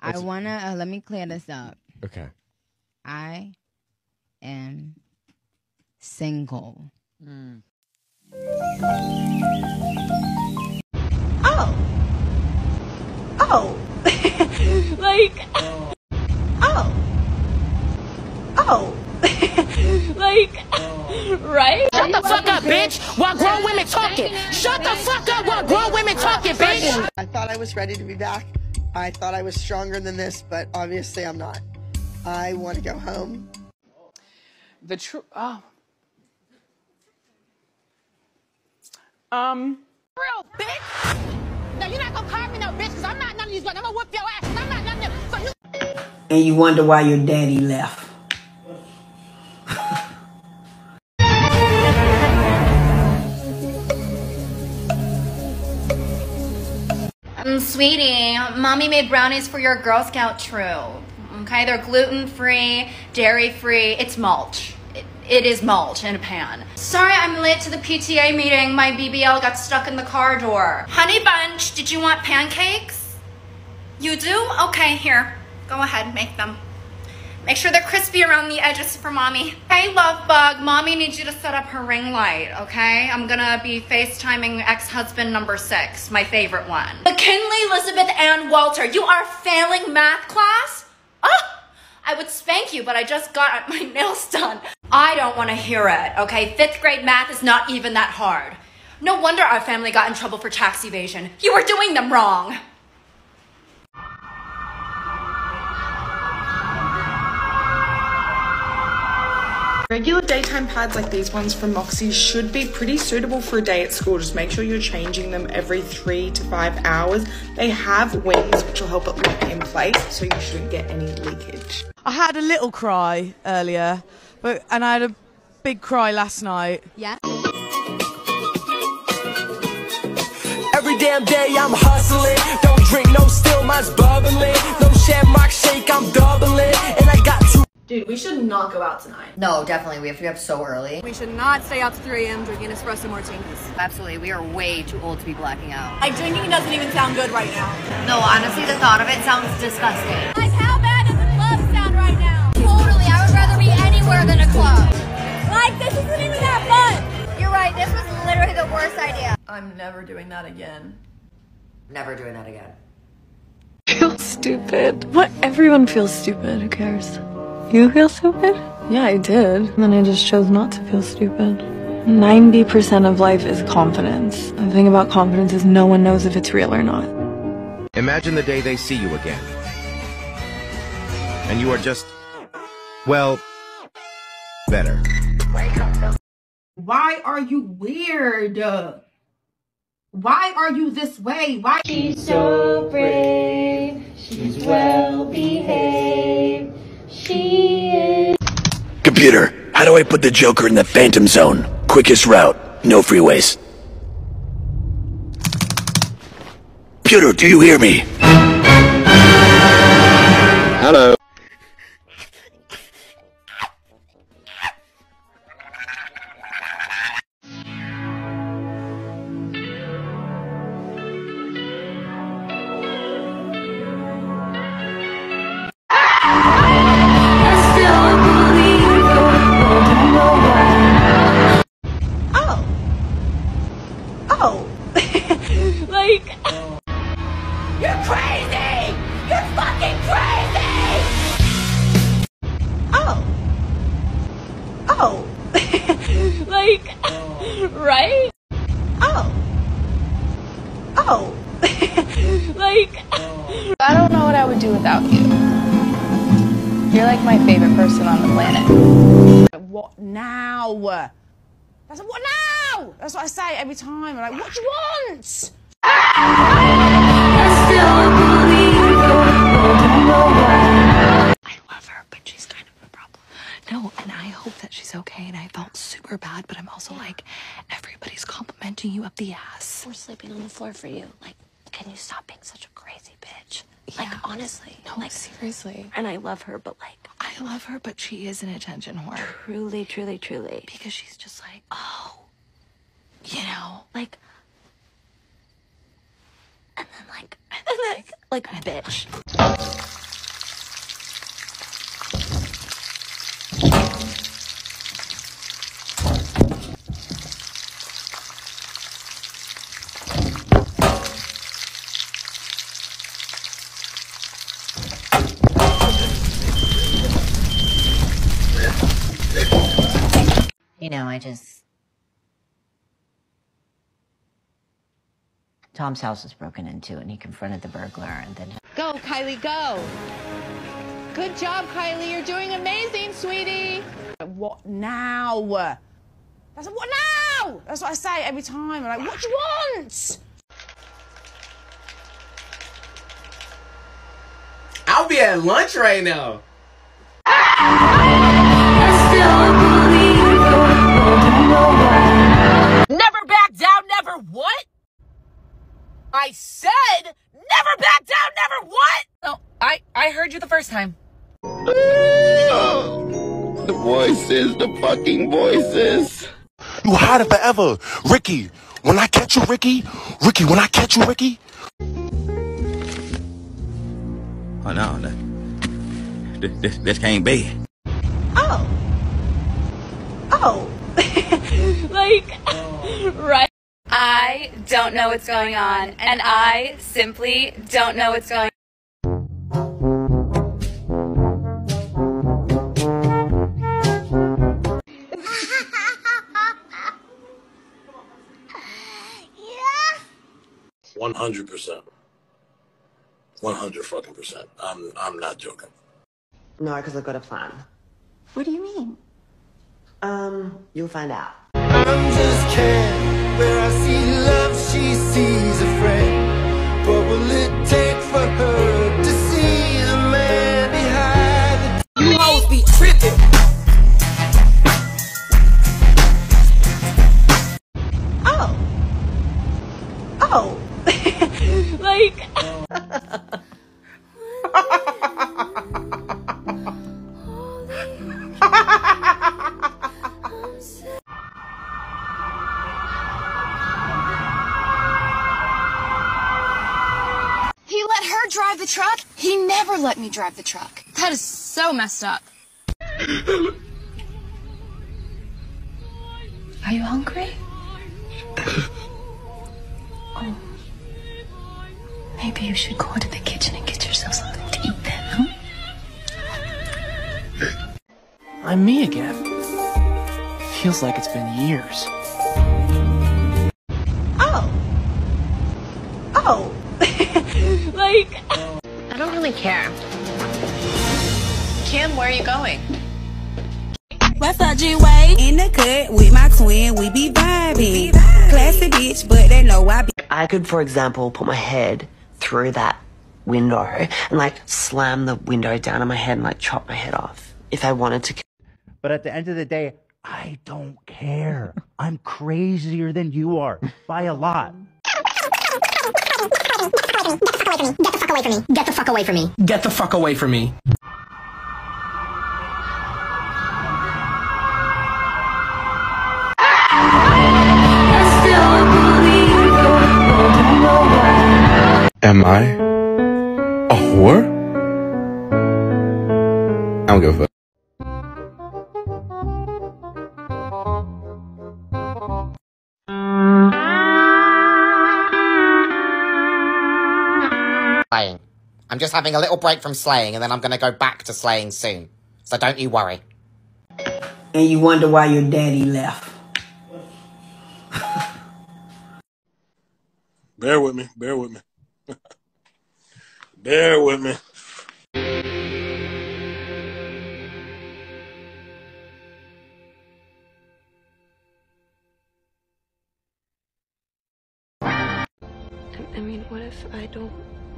I wanna uh, let me clear this up. Okay. I am single. Oh. Oh. like. Oh. Oh. like. Right? Shut the fuck up, bitch, while grown women talking. Shut the fuck up while grown women talking, bitch. I thought I was ready to be back. I thought I was stronger than this, but obviously I'm not. I want to go home. The true. Oh. Um. Real bitch. Now you're not gonna call me no bitch, cause I'm not none of these. I'm gonna whip your ass. 'cause I'm not none of them. So you. and you wonder why your daddy left. Um, sweetie, mommy made brownies for your Girl Scout troop. Okay, they're gluten free, dairy free. It's mulch. It, it is mulch in a pan. Sorry, I'm late to the PTA meeting. My BBL got stuck in the car door. Honey Bunch, did you want pancakes? You do? Okay, here. Go ahead, make them. Make sure they're crispy around the edges for mommy. Hey, love bug, mommy needs you to set up her ring light, okay? I'm gonna be FaceTiming ex-husband number six, my favorite one. McKinley Elizabeth Ann Walter, you are failing math class? Oh, I would spank you, but I just got my nails done. I don't wanna hear it, okay? Fifth grade math is not even that hard. No wonder our family got in trouble for tax evasion. You were doing them wrong. Regular daytime pads like these ones from Moxie should be pretty suitable for a day at school. Just make sure you're changing them every three to five hours. They have wings which will help it lock in place so you shouldn't get any leakage. I had a little cry earlier, but and I had a big cry last night. Yeah. Every damn day I'm hustling. Don't drink no still, mine's bubbling. No shamrock shake, I'm doubling. And I got two. Dude, we should not go out tonight. No, definitely. We have to be up so early. We should not stay out to 3 a.m. drinking espresso martinis. Absolutely. We are way too old to be blacking out. Like, drinking doesn't even sound good right now. No, honestly, the thought of it sounds disgusting. Like, how bad does the club sound right now? Totally. I would rather be anywhere than a club. Like, this isn't even that fun. You're right. This was literally the worst idea. I'm never doing that again. Never doing that again. feel stupid. What? Everyone feels stupid. Who cares? You feel stupid? Yeah, I did. And then I just chose not to feel stupid. 90% of life is confidence. The thing about confidence is no one knows if it's real or not. Imagine the day they see you again. And you are just, well, better. Why are you weird? Why are you this way? Why? She's so brave. She's well behaved. Computer, how do I put the Joker in the Phantom Zone? Quickest route, no freeways. Computer, do you hear me? Hello. What now? That's what now? That's what I say every time. I'm like, what do you want? I love her, but she's kind of a problem. No, and I hope that she's okay. And I felt super bad, but I'm also like, everybody's complimenting you up the ass. We're sleeping on the floor for you. Like, can you stop being such a crazy bitch? Like, honestly. No, like, seriously. And I love her, but like. I love her, but she is an attention whore. Truly, truly, truly. Because she's just like, oh, you know, Like. And then like. And then like. Like, bitch. You know, I just. Tom's house was broken into, and he confronted the burglar, and then. Go, Kylie, go. Good job, Kylie. You're doing amazing, sweetie. What now? That's what now? That's what I say every time. I'm like, what do you want? I'll be at lunch right now. I said never back down, never what? No, I I heard you the first time. The voices, the fucking voices. You hide it forever. Ricky, when I catch you, Ricky, Ricky, when I catch you, Ricky. Oh no, that, this, this, this can't be. Oh. Oh. like, right. I don't know what's going on, and I simply don't know what's going on. One hundred percent. One hundred fucking percent. I'm I'm not joking. No, because I've got a plan. What do you mean? Um, you'll find out. Where I see love, she sees a friend. What will it take for her to see the man behind the You hoes be tripping. Oh. Oh. like. me drive the truck. That is so messed up. Are you hungry? oh. Maybe you should go to the kitchen and get yourself something to eat then, huh? I'm me again. Feels like it's been years. Oh. Oh. like. I don't really care. Kim, where are you going? What's up, G-Way? In the cut with my twin, we be vibing. Classy bitch, but they know I be. I could, for example, put my head through that window and like slam the window down on my head and like chop my head off if I wanted to. But at the end of the day, I don't care. I'm crazier than you are by a lot. Get the fuck away from me. Get the fuck away from me. Get the fuck away from me. Am I a whore? I don't give a fuck. Slaying. I'm just having a little break from slaying and then I'm gonna go back to slaying soon. So don't you worry. And you wonder why your daddy left. Bear with me. Bear with me. Bear with me. I mean, what if I don't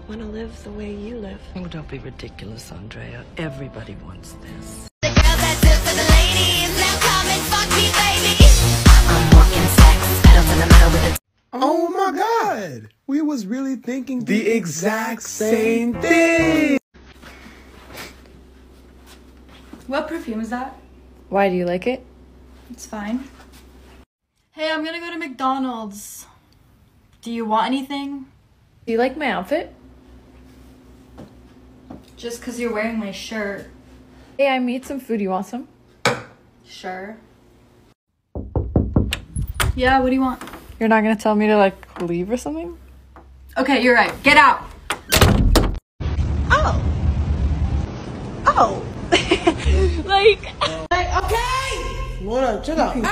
want to live the way you live? Oh, don't be ridiculous, Andrea. Everybody wants this. God! We was really thinking the exact same thing! What perfume is that? Why do you like it? It's fine. Hey, I'm gonna go to McDonald's. Do you want anything? Do you like my outfit? Just because you're wearing my shirt. Hey, I made some food. You want some? Sure. Yeah, what do you want? You're not gonna tell me to like leave or something? Okay, you're right. Get out! Oh. Oh. like. Like, okay! What up? Chill out. I know!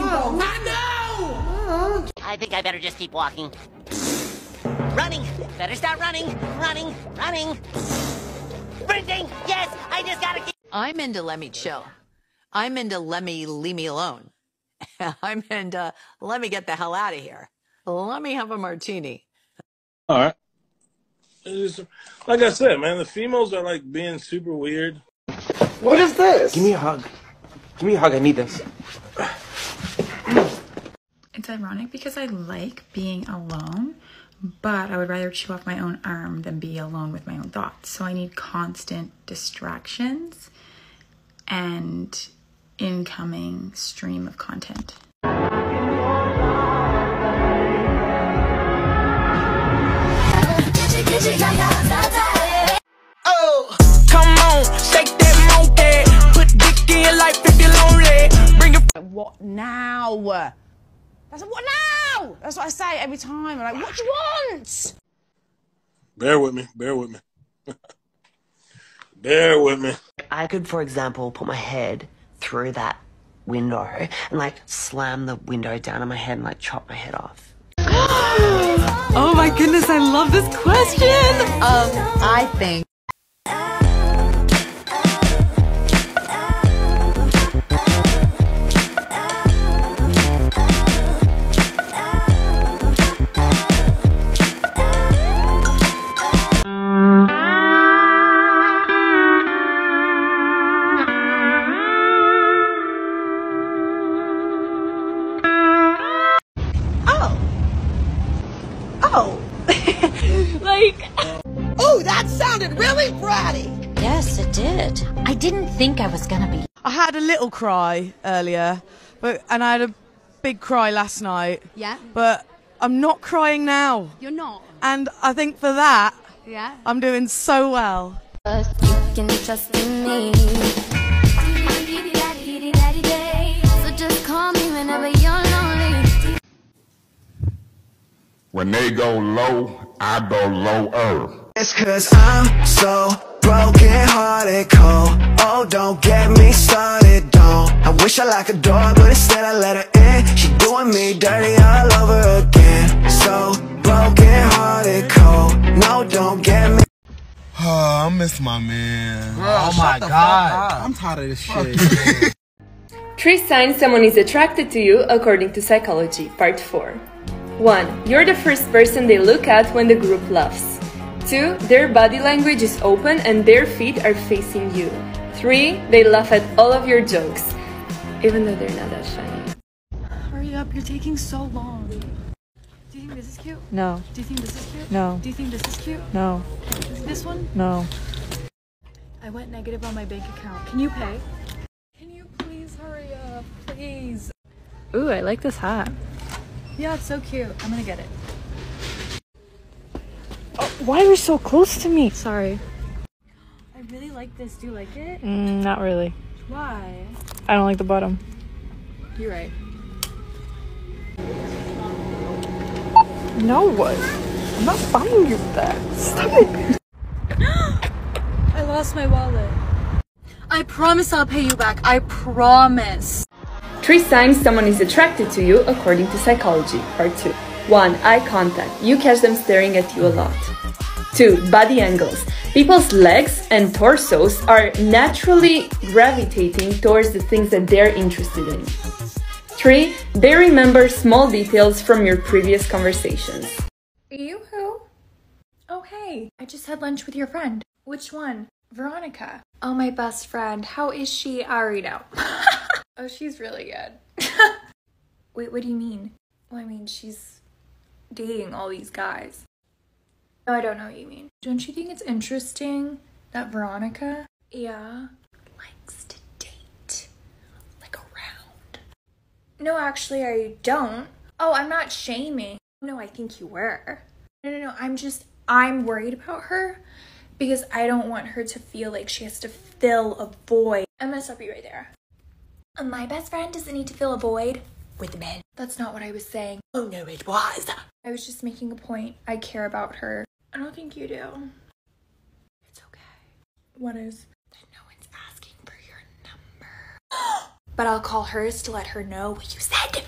Oh, I know! I think I better just keep walking. Running! Better start running! Running! Running! Sprinting! Yes! I just gotta keep. I'm into let me chill. I'm into let me leave me alone. I'm into uh, let me get the hell out of here. Let me have a martini. All right. It's just- like I said, man, the females are like being super weird. What is this? Give me a hug. Give me a hug. I need this. It's ironic because I like being alone, but I would rather chew off my own arm than be alone with my own thoughts. So I need constant distractions and incoming stream of content. Oh, come on, shake that monkey. Put dick in your life if you're lonely. Bring it. What now? That's what now? That's what I say every time. I'm like, what do you want? Bear with me. Bear with me. Bear with me. I could, for example, put my head through that window and like slam the window down on my head and like chop my head off. Oh my goodness, I love this question. Um, I think. Didn't think I was gonna be. I had a little cry earlier, but and I had a big cry last night. Yeah. But I'm not crying now. You're not. And I think for that, Yeah. I'm doing so well. You can trust in me. So just call me whenever you're lonely. When they go low, I go lower. It's cause I'm so broken hearted cold. Oh, don't get me started, don't. I wish I locked a door, but instead I let her in. She doing me dirty all over again. So broken hearted cold. No, don't get me. Oh, I miss my man. oh my God. I'm tired of this shit. Three signs someone is attracted to you according to psychology, part 4. 1. You're the first person they look at when the group laughs. 2. Their body language is open and their feet are facing you. 3. They laugh at all of your jokes, even though they're not that funny. Hurry up, you're taking so long. Do you think this is cute? No. Do you think this is cute? No. Do you think this is cute? No. This one? No. I went negative on my bank account. Can you pay? Can you please hurry up? Please. Ooh, I like this hat. Yeah, it's so cute. I'm gonna get it. Why are you so close to me? Sorry. I really like this. Do you like it? Mm, not really. Why? I don't like the bottom. You're right. No, what? I'm not buying you that. Stop it. I lost my wallet. I promise I'll pay you back. I promise. Three signs someone is attracted to you according to psychology, part 2. 1. Eye contact. You catch them staring at you a lot. 2. Body angles. People's legs and torsos are naturally gravitating towards the things that they're interested in. 3. They remember small details from your previous conversations. You who? Oh, hey. I just had lunch with your friend. Which one? Veronica. Oh, my best friend. How is she? I already know. oh, she's really good. Wait, what do you mean? Well, I mean, she's dating all these guys. No, I don't know what you mean. Don't you think it's interesting that Veronica, yeah, likes to date like around? No, actually, I don't. Oh, I'm not shaming. No, I think you were. No, no, no. I'm just, I'm worried about her because I don't want her to feel like she has to fill a void. I'm gonna stop you right there. My best friend doesn't need to fill a void with men. That's not what I was saying. Oh no, it was. I was just making a point. I care about her. I don't think you do. It's okay. What is? That no one's asking for your number. but I'll call hers to let her know what you said.